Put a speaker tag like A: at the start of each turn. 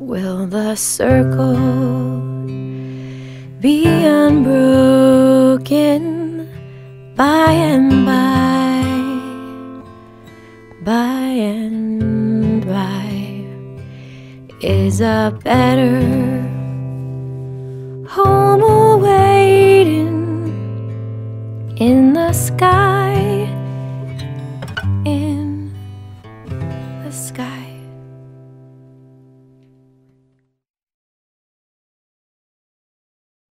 A: Will the circle be unbroken by and by? By and by is a better home awaiting in the sky. In the sky.